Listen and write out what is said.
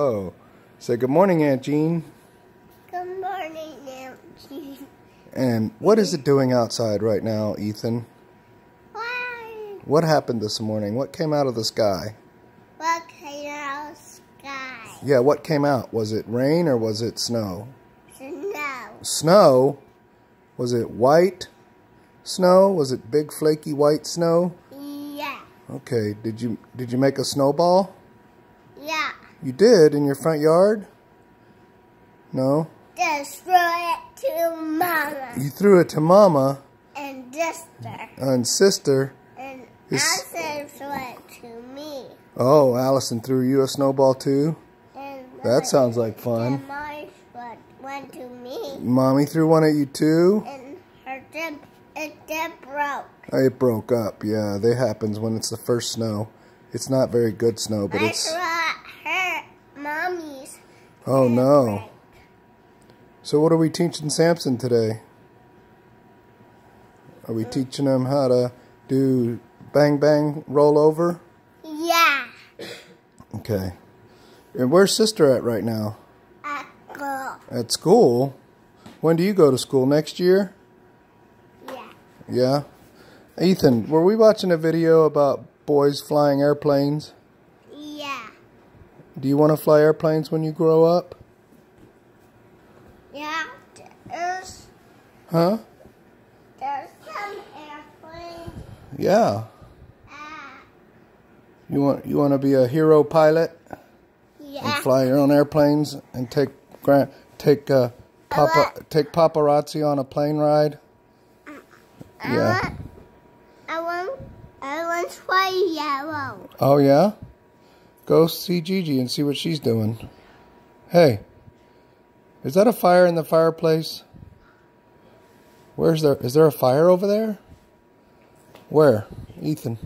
Oh, say good morning, Aunt Jean. Good morning, Aunt Jean. And what is it doing outside right now, Ethan? Why? What happened this morning? What came out of the sky? What came out of the sky? Yeah, what came out? Was it rain or was it snow? Snow. Snow? Was it white snow? Was it big flaky white snow? Yeah. Okay, did you did you make a snowball? You did in your front yard? No. Just throw it to Mama You threw it to Mama and sister. and sister. And Is- Allison threw it to me. Oh, Allison threw you a snowball too? And That sounds like fun. And my foot went to me. Mommy threw one at you too? And her tip, it tip broke. It broke up. Yeah, that happens when it's the first snow. It's not very good snow, but I it's threw at her, Mommy's. Oh no. So what are we teaching Samson today? Are we teaching him how to do bang bang roll over? Yeah. Okay. And where's sister at right now? At girl. At school? When do you go to school? Next year? Yeah. Yeah. Ethan, were we watching a video about boys flying airplanes? Yeah. Do you want to fly airplanes when you grow up? Yeah. There's, Huh? there's some airplanes. Yeah. Ah. You want you want to be a hero pilot and fly your own airplanes and take gra- take uh, papa take paparazzi on a plane ride? I Yeah. want, I want, I want to fly yellow. Oh yeah. Go see Gigi and see what she's doing. Hey, is that a fire in the fireplace? Where's there? Is there a fire over there? Where, Ethan?